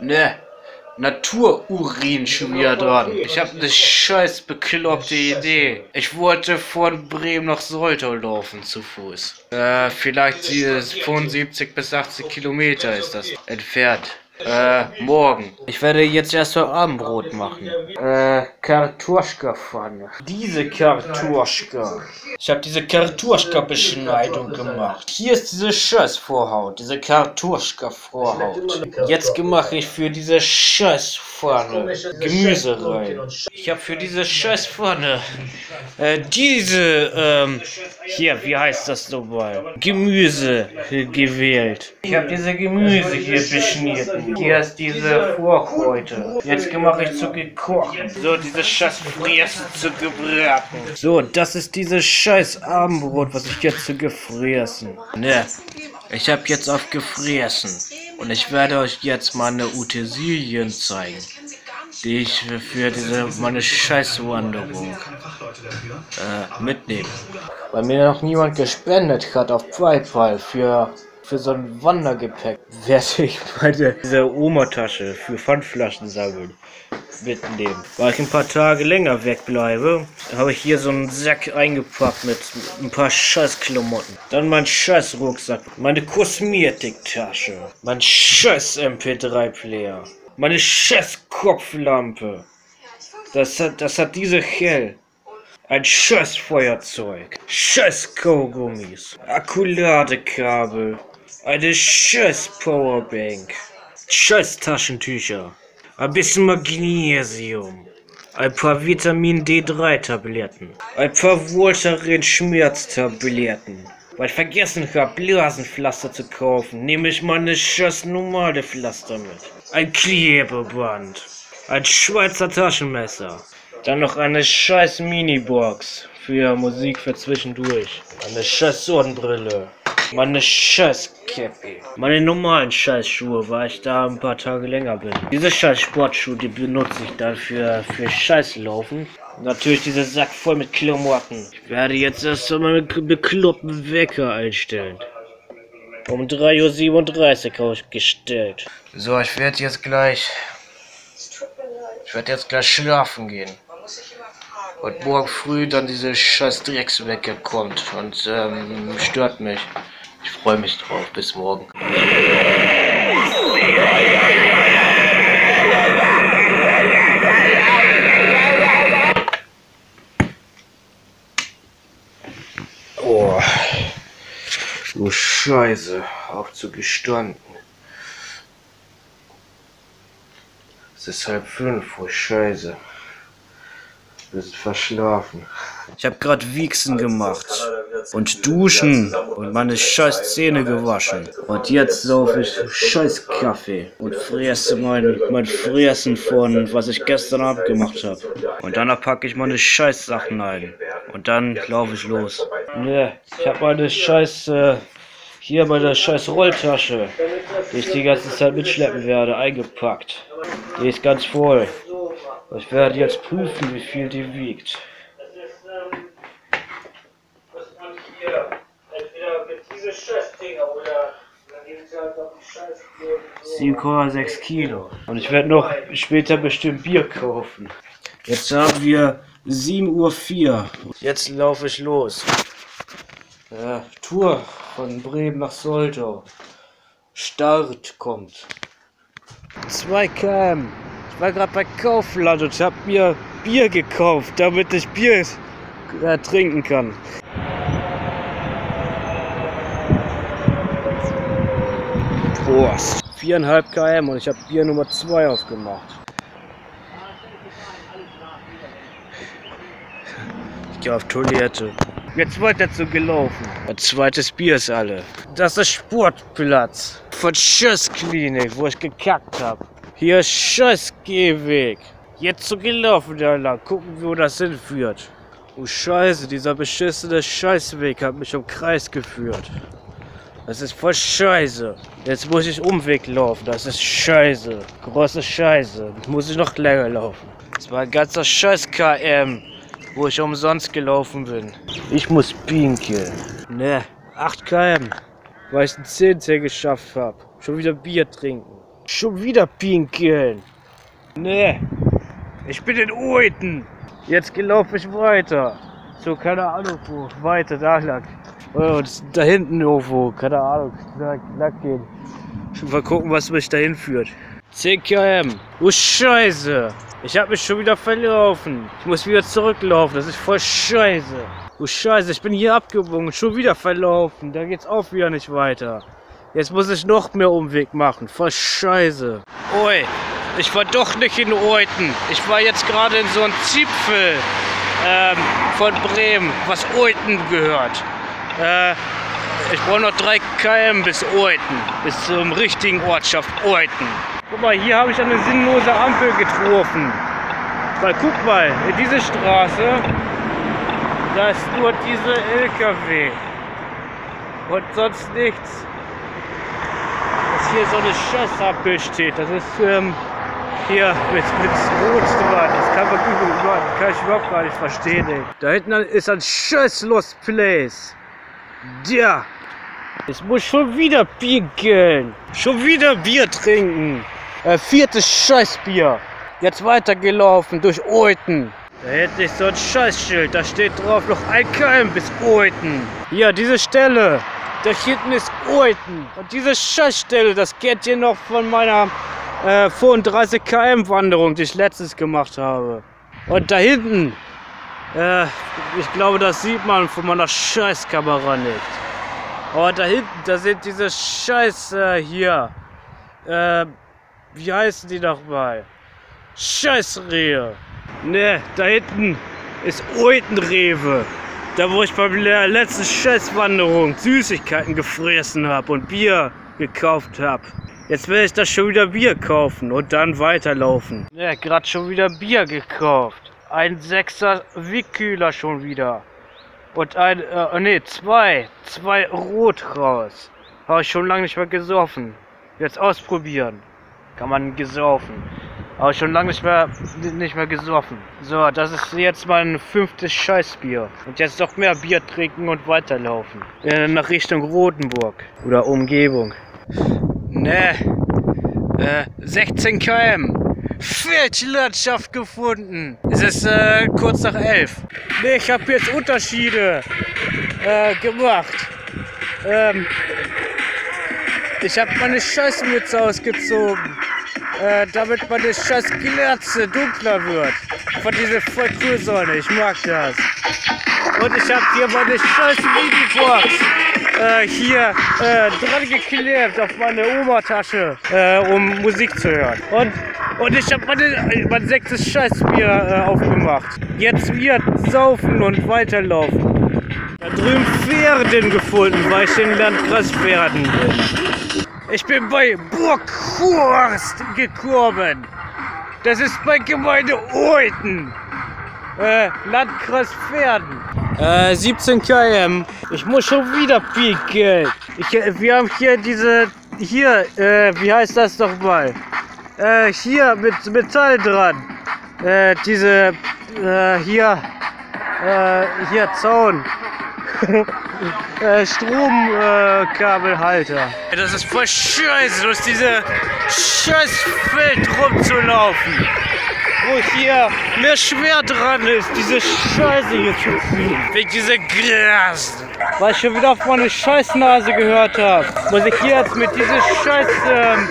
Ne, Natururin schon wieder dran. Ich habe eine scheiß bekloppte Idee. Ich wollte von Bremen nach Soltau laufen zu Fuß. Äh, vielleicht 75 bis 80 Kilometer ist das entfernt. Äh, morgen. Ich werde jetzt erst mal Abendbrot machen. Äh, Kartuschka-Pfanne. Diese Kartuschka. Ich habe diese Kartuschka-Beschneidung gemacht. Hier ist diese Scheißvorhaut, diese Kartuschka-Vorhaut. Jetzt mache ich für diese Scheißpfanne Gemüse rein. Ich habe für diese Scheißpfanne äh, diese, ähm, hier, wie heißt das nochmal? Gemüse gewählt. Ich habe diese Gemüse hier beschnitten. Hier ist diese Vorkräuter. Jetzt mache ich zu gekocht. So, diese scheiß Gefriesen zu gebraten. So, das ist dieses scheiß Abendbrot, was ich jetzt zu gefräsen. Ne, ich habe jetzt auf gefräsen. Und ich werde euch jetzt meine Utensilien zeigen die ich für diese meine Scheißwanderung äh, mitnehme. Weil mir noch niemand gespendet hat auf PayPal für für so ein Wandergepäck werde ich meine diese Oma-Tasche für Pfandflaschen sammeln mitnehmen. Weil ich ein paar Tage länger wegbleibe, habe ich hier so einen Sack eingepackt mit ein paar Scheißklamotten. Dann mein Scheiß-Rucksack, meine Kosmetiktasche, mein Scheiß-MP3-Player, meine Scheiß-Kopflampe. Das hat, das hat diese Hell. Ein Scheiß-Feuerzeug, Scheiß-Kaugummis, Akkuladekabel, eine scheiß Powerbank. Scheiß Taschentücher. Ein bisschen Magnesium. Ein paar Vitamin D3 Tabletten. Ein paar Voltaren Schmerztabletten. Weil ich vergessen habe, Blasenpflaster zu kaufen, nehme ich meine scheiß normale Pflaster mit. Ein Klebeband. Ein Schweizer Taschenmesser. Dann noch eine scheiß Minibox für Musik für zwischendurch. Eine scheiß Sonnenbrille. Meine Scheiß-Cappy. Meine normalen Scheißschuhe, weil ich da ein paar Tage länger bin. Diese scheiß Sportschuhe, die benutze ich dann für, für Scheißlaufen. Natürlich dieser Sack voll mit Klamotten. Ich werde jetzt erst mal einen bekloppten Wecker einstellen. Um 3.37 Uhr habe ich gestellt. So, ich werde jetzt gleich... Ich werde jetzt gleich schlafen gehen. Und morgen früh dann diese scheiß Dreckswecker kommt und ähm, stört mich. Ich freue mich drauf. Bis morgen. Oh. Du Scheiße. Auch zu gestanden. Es ist halb fünf. Oh Scheiße. Sind verschlafen. Ich habe gerade Wichsen gemacht und duschen und meine scheiß Zähne gewaschen. Und jetzt saufe ich scheiß Kaffee und fresse mein, mein Fressen von, was ich gestern Abend gemacht habe. Und danach packe ich meine scheiß Sachen ein. Und dann laufe ich los. Ne, ich habe meine scheiß, äh, hier meine scheiß Rolltasche, die ich die ganze Zeit mitschleppen werde, eingepackt. Die ist ganz voll. Ich werde jetzt prüfen, wie viel die wiegt. 7,6 Kilo. Und ich werde noch später bestimmt Bier kaufen. Jetzt haben wir 7.04 Uhr. Jetzt laufe ich los. Ja, Tour von Bremen nach Soltau. Start kommt. 2 km. Ich war gerade bei Kaufland und habe mir Bier gekauft, damit ich Bier äh, trinken kann. Prost. 4,5 km und ich habe Bier Nummer 2 aufgemacht. Ich gehe auf Toilette. Jetzt weiter zu gelaufen. Ein zweites Bier ist alle. Das ist Sportplatz von Schuss-Klinik, wo ich gekackt habe. Hier ist scheiß Gehweg. Jetzt so gelaufen da lang. Gucken, wo das hinführt. Oh Scheiße, dieser beschissene Scheißweg hat mich um Kreis geführt. Das ist voll scheiße. Jetzt muss ich Umweg laufen. Das ist scheiße. Große Scheiße. Muss ich noch länger laufen. Das war ein ganzer Scheiß KM, wo ich umsonst gelaufen bin. Ich muss pinkeln. Ne, 8 km. Weil ich ein 10 geschafft habe. Schon wieder Bier trinken. Schon wieder pinkeln. Nee. Ich bin in Uiten. Jetzt gelaufe ich weiter. So, keine Ahnung wo. Weiter, da lang. Oh, da hinten irgendwo. Keine Ahnung. Da lang gehen. Mal gucken, was mich dahin führt. 10 km. Oh Scheiße. Ich habe mich schon wieder verlaufen. Ich muss wieder zurücklaufen. Das ist voll scheiße. Oh Scheiße, ich bin hier abgebogen. Schon wieder verlaufen. Da geht's auch wieder nicht weiter. Jetzt muss ich noch mehr Umweg machen. Voll scheiße. Ui, ich war doch nicht in Oiten. Ich war jetzt gerade in so einem Zipfel ähm, von Bremen, was Oiten gehört. Äh, ich brauche noch 3 km bis Oiten, bis zum richtigen Ortschaft Oiten. Guck mal, hier habe ich eine sinnlose Ampel getroffen. Weil guck mal, in diese Straße, da ist nur diese LKW. Und sonst nichts. Dass hier so eine Scheißampel steht, das ist ähm, hier mit, mit Rot dran. Das kann man überall, kann ich überhaupt gar nicht verstehen. Ey. Da hinten ist ein scheiß Lost Place. Ja. Ich muss schon wieder pinkeln. Schon wieder Bier trinken. Äh, viertes Scheißbier. Jetzt weitergelaufen durch Oiten. Da hätte ich so ein Scheißschild. Da steht drauf noch ein Keim bis Oiten. Hier, diese Stelle. Da hinten ist Oiten. Und diese Scheißstelle, das kennt ihr noch von meiner äh, 35 km Wanderung, die ich letztens gemacht habe. Und da hinten, äh, ich glaube, das sieht man von meiner Scheißkamera nicht. Aber da hinten, da sind diese Scheiße hier. Äh, wie heißen die nochmal? Scheißrehe. Ne, da hinten ist Oitenrewe. Da wo ich bei der letzten Scheißwanderung Süßigkeiten gefressen habe und Bier gekauft habe. Jetzt will ich das schon wieder Bier kaufen und dann weiterlaufen. Ja, gerade schon wieder Bier gekauft. Ein Sechser Wickkühler schon wieder. Und ein, äh, nee, zwei. Zwei Rot raus. Habe ich schon lange nicht mehr gesoffen. Jetzt ausprobieren. Kann man gesaufen. Aber schon lange nicht mehr, nicht mehr gesoffen. So, das ist jetzt mein fünftes Scheißbier. Und jetzt noch mehr Bier trinken und weiterlaufen. Äh, nach Richtung Rotenburg. Oder Umgebung. Ne. Äh, 16 km. Feldlandschaft gefunden. Es ist äh, kurz nach 11. Ne, ich habe jetzt Unterschiede äh, gemacht. Ähm, ich habe meine Scheißmütze ausgezogen äh, damit meine scheiß Glatze dunkler wird. Von dieser Vollkursonne, ich mag das. Und ich habe hier meine scheiß Minibox äh, hier äh, dran geklebt auf meine Obertasche, äh, um Musik zu hören. Und, und ich habe meine, mein sechstes Scheißbier äh, aufgemacht. Jetzt wir saufen und weiterlaufen. Da drüben Pferden gefunden, weil ich in Landkreis Pferden bin. Ich bin bei Burghorst gekommen. Das ist bei Gemeinde Oiten. Äh, Landkreis Pferden. Äh, 17 km. Ich muss schon wieder pieken. Ich, äh, wir haben hier diese, hier, äh, wie heißt das doch mal? Äh, hier mit Metall dran. Äh, diese, äh, hier, äh, hier Zaun. äh, Stromkabelhalter. Äh, das ist voll scheiße, durch diese scheiß Feld rumzulaufen. Wo hier mehr schwer dran ist, diese Scheiße hier zu ziehen. Wegen dieser Gras. Weil ich schon wieder auf meine Scheißnase gehört habe, muss ich hier jetzt mit dieser Scheißtasche, ähm,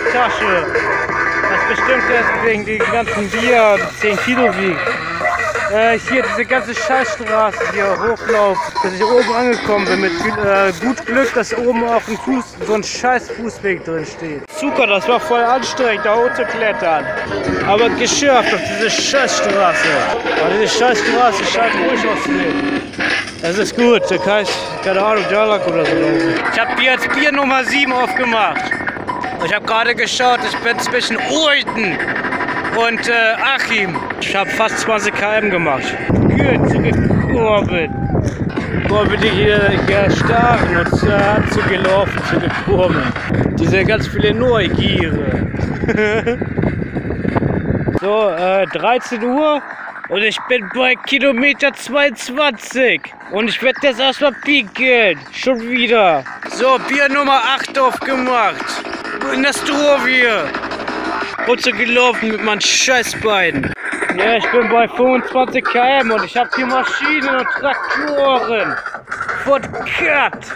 was bestimmt deswegen die ganzen Bier 10 Kilo wiegt, äh, hier diese ganze Scheißstraße hier hochlaufen, dass ich oben angekommen bin mit äh, gut Glück, dass oben auf dem Fuß so ein scheiß Fußweg drin steht. Zucker, das war voll anstrengend, da hoch zu klettern. Aber geschafft auf diese Scheißstraße. Aber diese Scheißstraße scheint ruhig auszusehen. Das ist gut, da kann ich, keine Ahnung, da lang oder so laufen. Ich habe jetzt Bier Nummer 7 aufgemacht. Ich habe gerade geschaut, ich bin zwischen Urten und äh, Achim. Ich habe fast 20 km gemacht. Gut zugekurbelt. Boah, bin ich hier, hier und äh, zu gelaufen, zu gekurbelt. Diese ganz viele Neugierde. so, äh, 13 Uhr und ich bin bei Kilometer 22. Und ich werde jetzt erstmal pieken. Schon wieder. So, Bier Nummer 8 aufgemacht. In der Strovie. runter gelaufen mit meinen Scheißbeinen. Ja, ich bin bei 25 km und ich habe hier Maschinen und Traktoren von Cut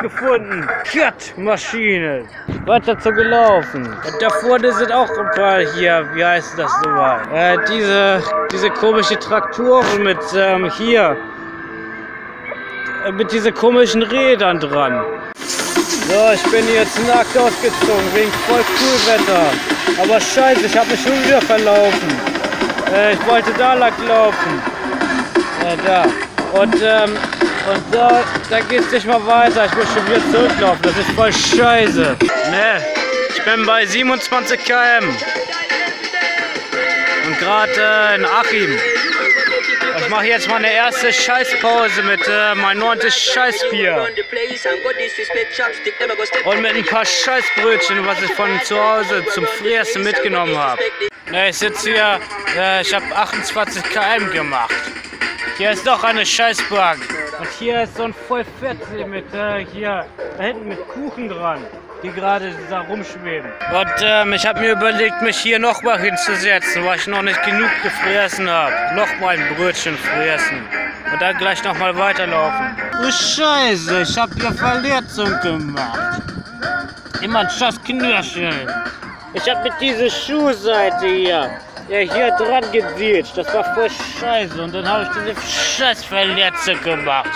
gefunden. Cut-Maschinen. Weiter zu gelaufen. Und da vorne sind auch ein paar hier, wie heißt das nochmal? Äh, diese, diese komische Traktoren mit, ähm, hier. Äh, mit diese komischen Rädern dran. So, ich bin jetzt nackt ausgezogen wegen voll cool Wetter. Aber scheiße, ich habe mich schon wieder verlaufen. Äh, ich wollte da lang laufen. Äh, da. Und, ähm, und da, da geht's nicht mal weiter. Ich muss schon wieder zurücklaufen. Das ist voll scheiße. Ne, ich bin bei 27 km. Und gerade äh, in Achim. Ich mache jetzt meine erste Scheißpause mit äh, mein neuntes Scheißbier. Und mit ein paar Scheißbrötchen, was ich von zu Hause zum Friersten mitgenommen habe. Ne, ich sitze hier, äh, ich habe 28 km gemacht. Hier ist doch eine Scheißbank. Und hier ist so ein voll Fett mit, äh, hier, da hinten mit Kuchen dran, die gerade da rumschweben. Und ähm, ich habe mir überlegt, mich hier nochmal hinzusetzen, weil ich noch nicht genug gefressen habe. Nochmal ein Brötchen fressen. Und dann gleich nochmal weiterlaufen. Oh Scheiße, ich habe hier Verletzung gemacht. Immer ein scheiß Knirschen. Ich hab mit dieser Schuhseite hier, ja, hier dran geditscht. Das war voll scheiße. Und dann habe ich diese scheiß Verletzung gemacht.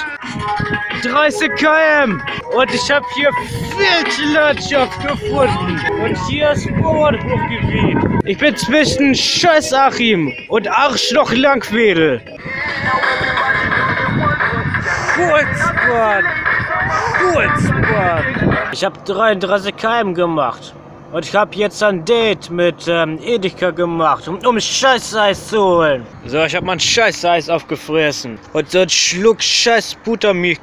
30 km. Und ich habe hier Wildlandschaft gefunden. Und hier ist Bauernhofgebiet. Ich bin zwischen Scheiß Achim und Arschloch Langwedel. Kurzbahn. Kurzbahn. Ich habe 33 km gemacht. Und ich habe jetzt ein Date mit ähm, Edeka gemacht, um, um Scheißeis zu holen. So, ich habe mein Scheißeis aufgefressen. Und so ein Schluck Scheiß Buttermilch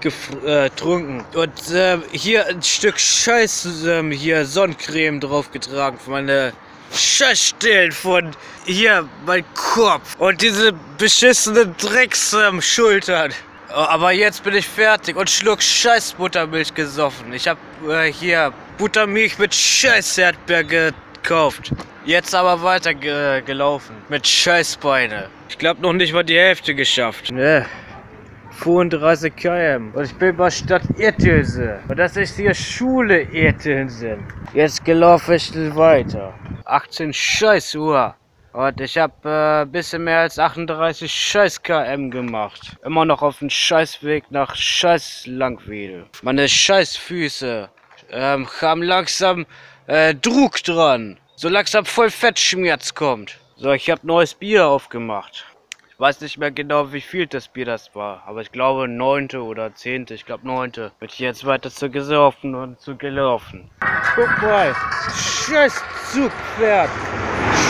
äh, getrunken. Und äh, hier ein Stück Scheiß äh, hier Sonnencreme draufgetragen für meine Scheißstellen von hier mein Kopf. Und diese beschissenen Drecksschultern. Ähm, aber jetzt bin ich fertig und schluck scheiß Buttermilch gesoffen. Ich hab äh, hier Buttermilch mit scheiß Erdbeer gekauft. Jetzt aber weiter ge gelaufen. Mit Scheißbeine. Ich glaube noch nicht mal die Hälfte geschafft. Ne. 35 km. Und ich bin bei Stadt Irtilse. Und das ist hier Schule Irtilse. Jetzt gelaufen ich weiter. 18 scheiß Uhr. Und ich habe äh, bisschen mehr als 38 Scheiß km gemacht. Immer noch auf dem Scheißweg nach Scheiß Langwedel. Meine Scheißfüße ähm, haben langsam äh, Druck dran. So langsam voll Fettschmerz kommt. So, ich habe neues Bier aufgemacht. Ich weiß nicht mehr genau, wie viel das Bier das war. Aber ich glaube neunte oder zehnte. Ich glaube neunte. Wird jetzt weiter zu gesoffen und zu gelaufen. Guck mal. Scheiß Zugpferd.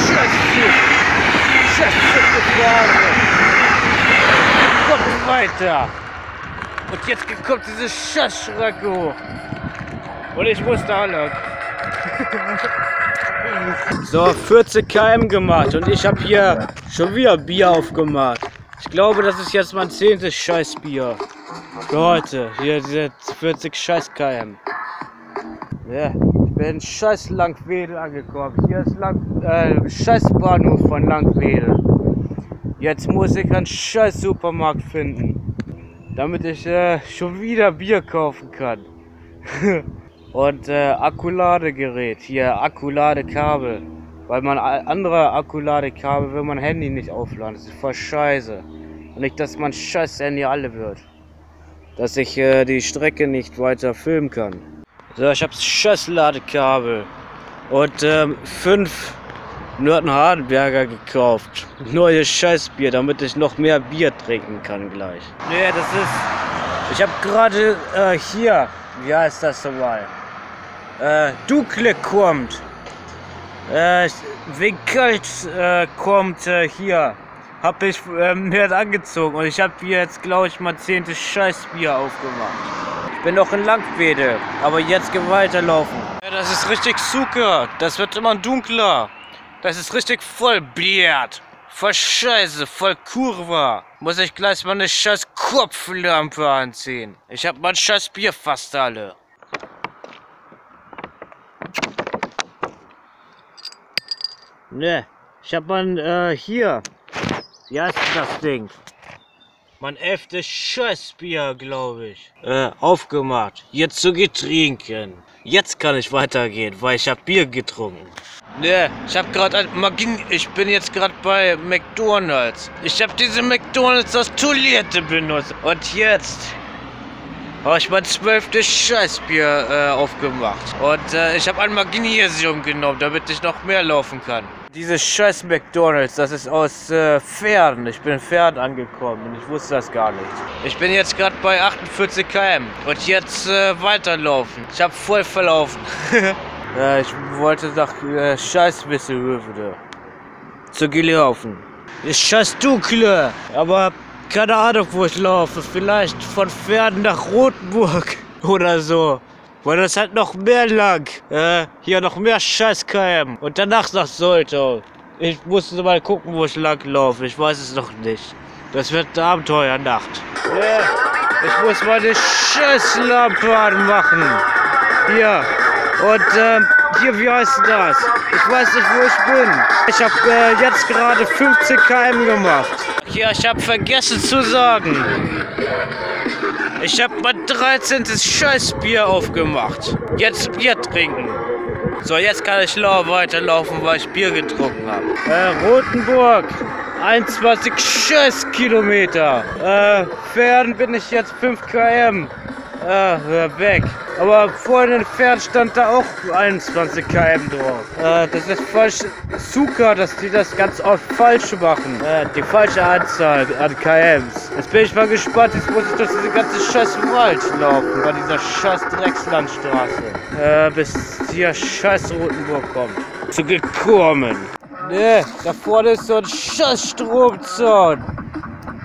Scheiß Zug. Scheiß Zug gefahren. Kommt weiter. Und jetzt kommt diese Scheißschrecke hoch. Und ich muss da lang. So, 40 km gemacht und ich habe hier schon wieder Bier aufgemacht. Ich glaube, das ist jetzt mein zehntes Scheißbier. Für heute. Hier diese 40 Scheiß km. Ja, ich bin scheiß Langwedel angekommen. Hier ist Lang äh, scheiß Bahnhof von Langwedel. Jetzt muss ich einen scheiß Supermarkt finden. Damit ich äh, schon wieder Bier kaufen kann. Und äh, Akkuladegerät, hier Akkuladekabel. Weil man andere Akkuladekabel will man Handy nicht aufladen. Das ist voll scheiße. Und nicht, dass mein scheiß Handy alle wird. Dass ich äh, die Strecke nicht weiter filmen kann. So, ich habe scheiß Ladekabel. Und ähm, fünf Nörten-Hardenberger gekauft. Neues Scheißbier, damit ich noch mehr Bier trinken kann gleich. Nee, das ist... Ich habe gerade äh, hier... Wie heißt das nochmal? Äh, Dukle kommt. Äh, Winkelt äh, kommt äh, hier. Hab ich äh, mir angezogen und ich habe hier jetzt, glaube ich, mein zehntes Scheißbier aufgemacht. Ich bin noch in Langwede, aber jetzt geht weiterlaufen. Ja, das ist richtig Zucker. Das wird immer dunkler. Das ist richtig voll Biert. Voll Scheiße, voll Kurva. Muss ich gleich mal eine scheiß Kopflampe anziehen. Ich hab mein scheiß Bier fast alle. Ne, ich hab mein, äh, hier. Wie heißt das Ding? Mein elftes Scheißbier, glaube ich. Äh, aufgemacht. Jetzt zu getrinken. Jetzt kann ich weitergehen, weil ich hab Bier getrunken. Ne, ich hab gerade ein Magin ich bin jetzt gerade bei McDonalds. Ich hab diese McDonalds aus Toilette benutzt. Und jetzt habe ich mein zwölftes Scheißbier äh, aufgemacht. Und äh, ich habe ein Magnesium genommen, damit ich noch mehr laufen kann. Dieses scheiß McDonalds, das ist aus äh, Pferden. Ich bin in Pferden angekommen und ich wusste das gar nicht. Ich bin jetzt gerade bei 48 km und jetzt äh, weiterlaufen. Ich habe voll verlaufen. äh, ich wollte nach äh, scheiß Wisselhöfe zu gelaufen. Ist scheiß dunkle, aber keine Ahnung, wo ich laufe. Vielleicht von Pferden nach Rothenburg oder so. Weil das halt noch mehr lang. Äh, hier noch mehr scheiß KM. Und danach nach Soltau. Ich musste mal gucken, wo ich lang laufe. Ich weiß es noch nicht. Das wird eine Abenteuernacht. Yeah. Ich muss meine Scheißlampe anmachen. Hier. Und ähm, hier, wie heißt das? Ich weiß nicht, wo ich bin. Ich habe äh, jetzt gerade 50 km gemacht. Ja, ich habe vergessen zu sagen. Ich habe mein 13. Scheißbier aufgemacht. Jetzt Bier trinken. So, jetzt kann ich weiterlaufen, weil ich Bier getrunken habe. Äh, Rotenburg. 21 Scheißkilometer. Äh, Fern bin ich jetzt 5 km. Äh, weg. Aber vorhin entfernt stand da auch 21 km drauf. Äh, das ist falsch. Zucker, dass die das ganz oft falsch machen. Äh, die falsche Anzahl an KMs. Jetzt bin ich mal gespannt. Jetzt muss ich durch diese ganze scheiß Wald laufen. Bei dieser scheiß Dreckslandstraße. Äh, bis hier scheiß Rotenburg kommt. Zu gekommen. Ne, da vorne ist so ein scheiß Stromzaun.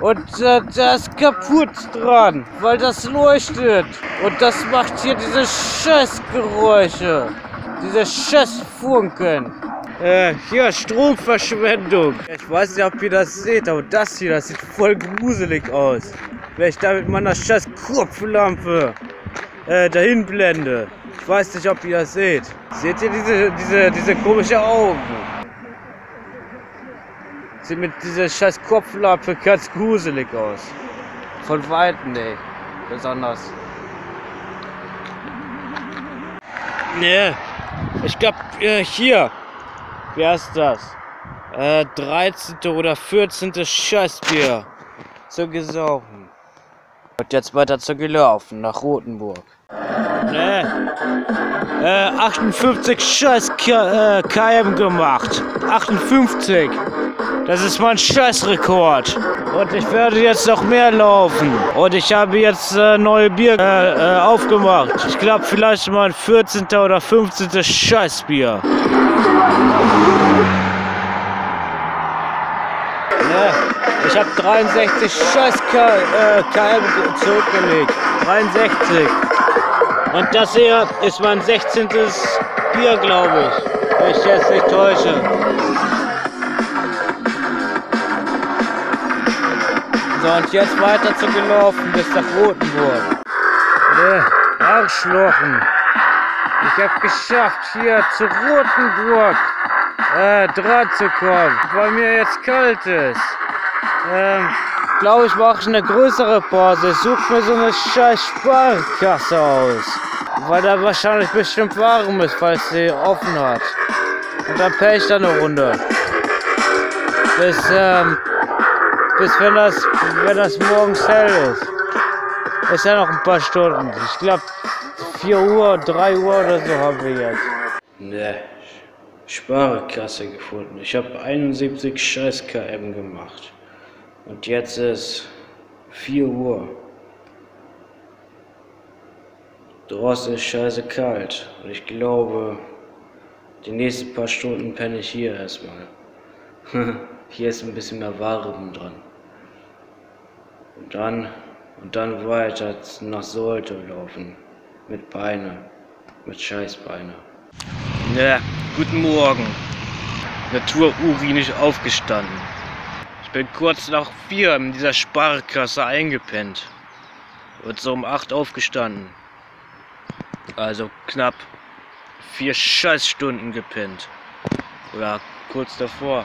Und äh, da ist kaputt dran, weil das leuchtet. Und das macht hier diese Scheißgeräusche. Diese Scheißfunken. Äh, hier, Stromverschwendung. Ich weiß nicht, ob ihr das seht, aber das hier, das sieht voll gruselig aus. Wenn ich da mit meiner scheiß Kopflampe äh, dahin blende. Ich weiß nicht, ob ihr das seht. Seht ihr diese, diese, diese komische Augen? Sieht mit dieser scheiß Kopflappe ganz gruselig aus. Von Weitem, ey. Besonders. Nee. Ich glaub, äh, hier. Wie heißt das? Äh, 13. oder 14. Scheißbier. Zu gesaufen. Und jetzt weiter zu gelaufen, nach Rotenburg. Nee. Äh, 58 Scheiß K äh, KM gemacht. 58. Das ist mein Scheißrekord. Und ich werde jetzt noch mehr laufen. Und ich habe jetzt äh, neue Bier äh, äh, aufgemacht. Ich glaube vielleicht mein 14. oder 15. Scheißbier. Ja, ich habe 63 Scheiß K äh, KM zurückgelegt. 63. Und das hier ist mein 16. Bier, glaube ich. Wenn ich jetzt nicht täusche. So, und jetzt weiter zu gelaufen bis nach Rotenburg. Ne, Arschlochen. Ich habe geschafft, hier zu Rotenburg äh, dran zu kommen, weil mir jetzt kalt ist. Ähm, glaube ich, mache ich eine größere Pause. Ich suche mir so eine scheiß Sparkasse aus. Weil da wahrscheinlich bestimmt warm ist, falls sie offen hat. Und dann pech ich da eine Runde. Bis, ähm, bis wenn das, wenn das morgens hell ist. Ist ja noch ein paar Stunden. Ich glaube 4 Uhr, 3 Uhr oder so haben wir jetzt. Ne, Sparekasse gefunden. Ich habe 71 scheiß KM gemacht. Und jetzt ist 4 Uhr. Draußen ist scheiße kalt. Und ich glaube, die nächsten paar Stunden penne ich hier erstmal. hier ist ein bisschen mehr Warm dran. Und dann, und dann weiter nach Solte laufen. Mit Beine. Mit Scheißbeine. Ja, guten Morgen. Natururinisch aufgestanden. Ich bin kurz nach vier in dieser Sparkasse eingepennt. Und so um acht aufgestanden. Also knapp vier Scheißstunden gepennt. Oder kurz davor.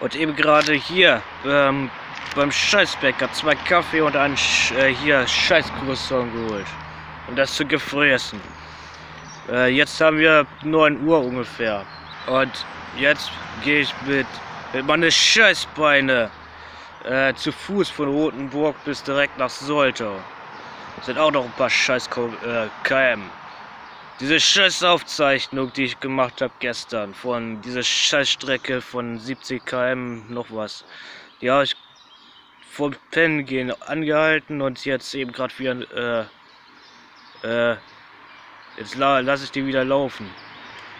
Und eben gerade hier ähm, beim Scheißbäcker zwei Kaffee und einen Sch äh, hier Scheißcroissant geholt. Um das zu gefräßen. Äh, jetzt haben wir 9 Uhr ungefähr. Und jetzt gehe ich mit, mit meine Scheißbeine äh, zu Fuß von Rotenburg bis direkt nach Soltau. Sind auch noch ein paar Scheiß äh, KM. Diese Scheißaufzeichnung, die ich gemacht habe gestern, von dieser Scheißstrecke von 70 km noch was, die habe ich vor Pennen gehen angehalten und jetzt eben gerade wieder, äh, äh, jetzt la lasse ich die wieder laufen,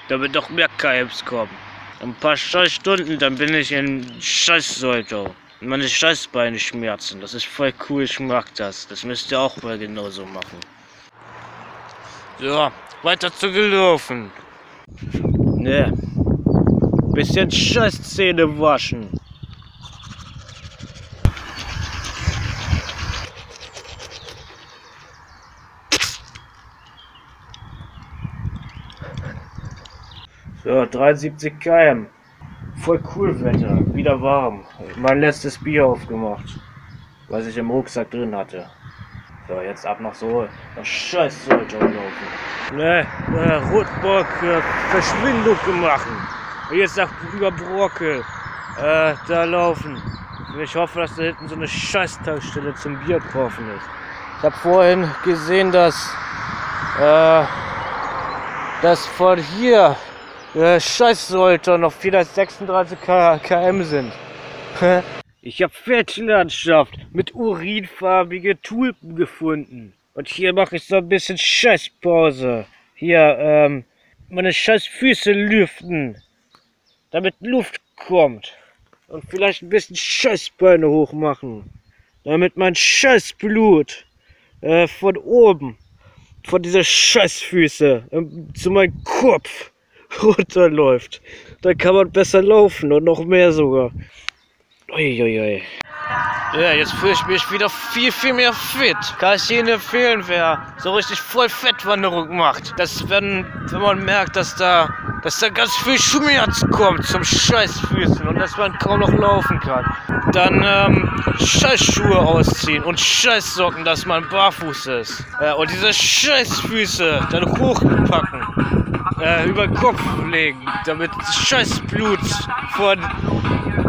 damit noch mehr KMs kommen. Ein paar Scheißstunden, dann bin ich in Scheißsoltau. Meine Scheißbeine schmerzen, das ist voll cool, ich mag das. Das müsst ihr auch mal genauso machen. So, weiter zu gelaufen. Ne. Bisschen Scheißzähne waschen. So, 73 km. Voll cool Wetter, wieder warm. Mein letztes Bier aufgemacht, was ich im Rucksack drin hatte. So, jetzt ab nach so. Das Scheiß sollte laufen. Ne, äh, Rotbock äh, Verschwindung gemacht. Und jetzt nach über Brocke. Äh, da laufen. Ich hoffe, dass da hinten so eine Scheißtankstelle zum Bier kaufen ist. Ich habe vorhin gesehen, dass äh, dass von hier äh, Scheiß sollte noch 436 km sind. Ich habe Feldlandschaft mit urinfarbige Tulpen gefunden. Und hier mache ich so ein bisschen Scheißpause. Hier, ähm, meine Scheißfüße lüften. Damit Luft kommt. Und vielleicht ein bisschen Scheißbeine hochmachen. Damit mein Scheißblut äh, von oben, von dieser Scheißfüße äh, zu meinem Kopf runterläuft. Dann kann man besser laufen und noch mehr sogar. Uiuiui. Ja, jetzt fühle ich mich wieder viel, viel mehr fit. Kann ich Ihnen empfehlen, wer so richtig voll Fettwanderung macht. Dass wenn, wenn man merkt, dass da, dass da ganz viel Schmerz kommt zum Scheißfüßen und dass man kaum noch laufen kann. Dann ähm, Scheißschuhe ausziehen und Scheißsocken, dass man barfuß ist. Ja, und diese Scheißfüße dann hochpacken. Äh, über den Kopf legen, damit Scheißblut von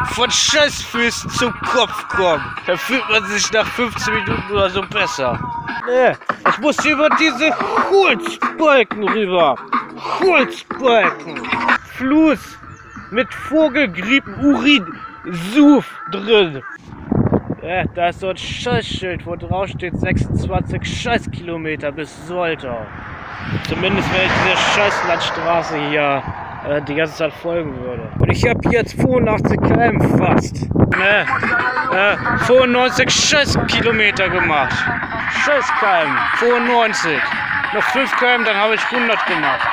von Scheißfüßen zum Kopf kommen. Da fühlt man sich nach 15 Minuten oder so besser. Nee, ich muss über diese Holzbalken rüber. Holzbalken. Fluss mit Vogelgrieben, Urin, Suf drin. Ja, da ist so ein Scheißschild, wo drauf steht 26 Scheißkilometer bis Soltau. Zumindest wenn ich diese Scheißlandstraße hier äh, die ganze Zeit folgen würde. Und ich habe jetzt 85 km fast. Ne, äh, 95 Scheißkilometer gemacht. Scheiß km, 95. Noch 5 km, dann habe ich 100 gemacht.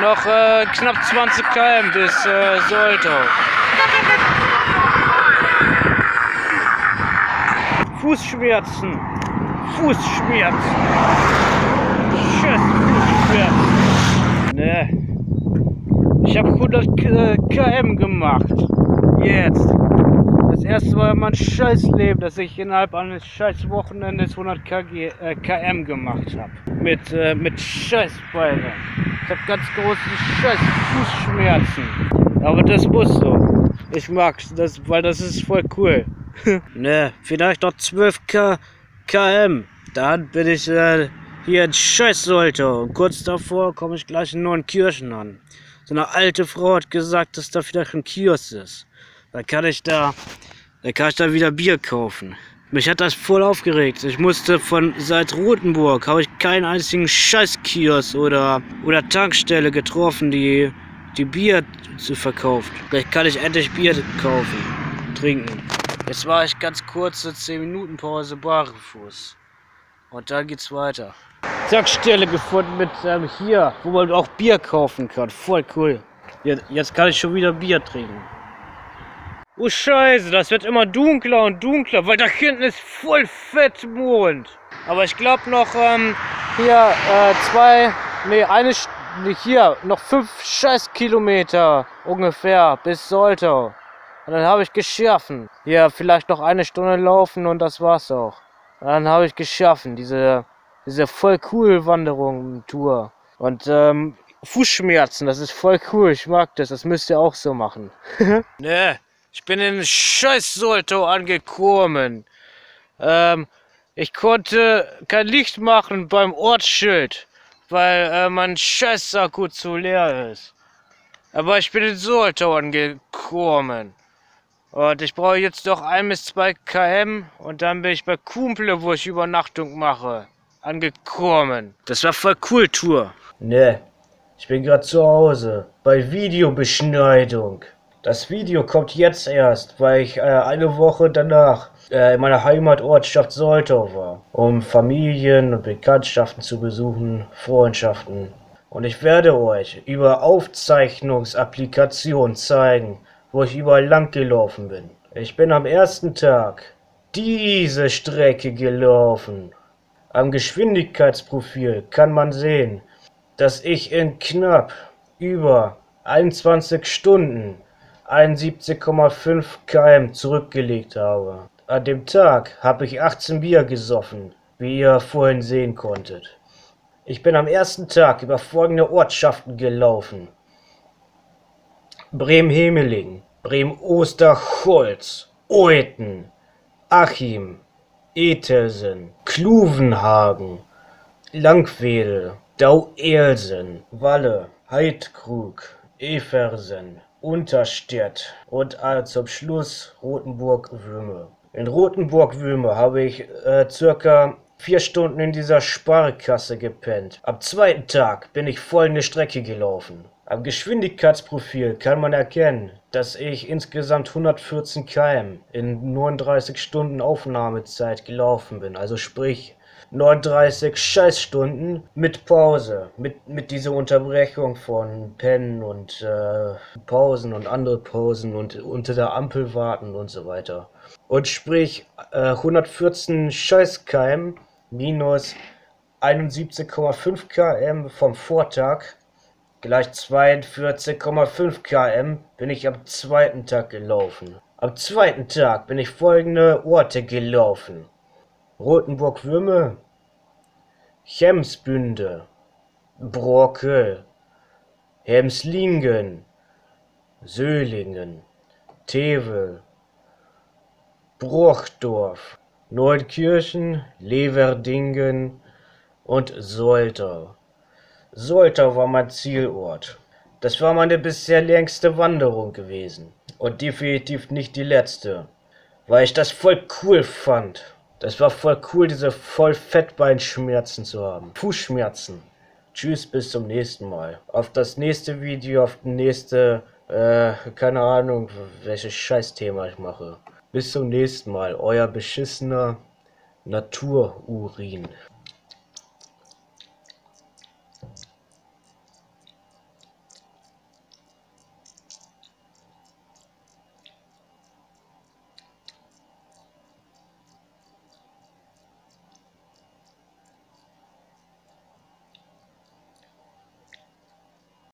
Noch äh, knapp 20 km bis äh, Soltau. Fußschmerzen. Fußschmerzen. Scheiß Fußschmerzen. Ne. Ich habe 100 km gemacht. Jetzt. Das erste Mal in meinem Scheißleben, dass ich innerhalb eines Scheißwochenendes 100 kg, äh, km gemacht habe. Mit, äh, mit Scheißbeinen. Ich habe ganz große Scheißfußschmerzen. Aber das muss so. Ich mag's, das, weil das ist voll cool. ne, vielleicht noch 12 K km. Dann bin ich äh, hier in Scheißsollte. Und kurz davor komme ich gleich in Neunkirchen an. So eine alte Frau hat gesagt, dass da vielleicht ein Kiosk ist. Da kann ich da, da kann ich da wieder Bier kaufen. Mich hat das voll aufgeregt. Ich musste von seit Rotenburg habe ich keinen einzigen Scheißkiosk oder oder Tankstelle getroffen, die die Bier zu verkauft. Vielleicht kann ich endlich Bier kaufen, trinken. Jetzt war ich ganz kurze 10 Minuten Pause barfuß. Und dann geht's weiter. Tankstelle gefunden mit ähm, hier, wo man auch Bier kaufen kann. Voll cool. Jetzt kann ich schon wieder Bier trinken. Oh Scheiße, das wird immer dunkler und dunkler, weil da hinten ist voll fett Mond. Aber ich glaube noch ähm, hier äh, zwei, nee, eine hier noch fünf scheiß Kilometer ungefähr bis Soltau. Und dann habe ich geschaffen. Ja, vielleicht noch eine Stunde laufen und das war's auch. Und dann habe ich geschaffen, diese, diese voll cool Wanderung, Tour. Und ähm, Fußschmerzen, das ist voll cool, ich mag das, das müsst ihr auch so machen. ne, ich bin in scheiß Soltau angekommen. Ähm, ich konnte kein Licht machen beim Ortsschild, weil äh, mein Scheißakku zu leer ist. Aber ich bin in Soltau angekommen. Und ich brauche jetzt doch ein bis zwei km und dann bin ich bei Kumple, wo ich Übernachtung mache, angekommen. Das war voll cool, Tour. Ne, ich bin gerade zu Hause bei Videobeschneidung. Das Video kommt jetzt erst, weil ich äh, eine Woche danach äh, in meiner Heimatortschaft Soltau war, um Familien und Bekanntschaften zu besuchen, Freundschaften. Und ich werde euch über Aufzeichnungsapplikationen zeigen, wo ich überall lang gelaufen bin. Ich bin am ersten Tag diese Strecke gelaufen. Am Geschwindigkeitsprofil kann man sehen, dass ich in knapp über 21 Stunden 71,5 km zurückgelegt habe. An dem Tag habe ich 18 Bier gesoffen, wie ihr vorhin sehen konntet. Ich bin am ersten Tag über folgende Ortschaften gelaufen. Bremen-Hemeling, Bremen-Osterholz, Oeten, Achim, Etelsen, Kluvenhagen, Langwedel, Dau-Erlsen, Walle, Heidkrug, Eversen, Unterstedt und äh, zum Schluss Rotenburg-Würme. In Rotenburg-Würme habe ich äh, circa vier Stunden in dieser Sparkasse gepennt. Am zweiten Tag bin ich folgende Strecke gelaufen. Am Geschwindigkeitsprofil kann man erkennen, dass ich insgesamt 114 km in 39 Stunden Aufnahmezeit gelaufen bin. Also sprich 39 Scheißstunden mit Pause. Mit, mit dieser Unterbrechung von Pennen und äh, Pausen und andere Pausen und unter der Ampel warten und so weiter. Und sprich äh, 114 Scheiß-Km minus 71,5 km vom Vortag gleich 42,5 km bin ich am zweiten Tag gelaufen. Am zweiten Tag bin ich folgende Orte gelaufen. Rotenburg-Würme, Chemsbünde, Brocke, Hemslingen, Söhlingen, Tevel, Bruchdorf, Neukirchen, Leverdingen und Soltau. Soltau war mein Zielort. Das war meine bisher längste Wanderung gewesen. Und definitiv nicht die letzte. Weil ich das voll cool fand. Das war voll cool, diese voll Fettbeinschmerzen zu haben. Fußschmerzen. Tschüss, bis zum nächsten Mal. Auf das nächste Video, auf das nächste, äh, keine Ahnung, welches Scheißthema ich mache. Bis zum nächsten Mal. Euer beschissener Natururin.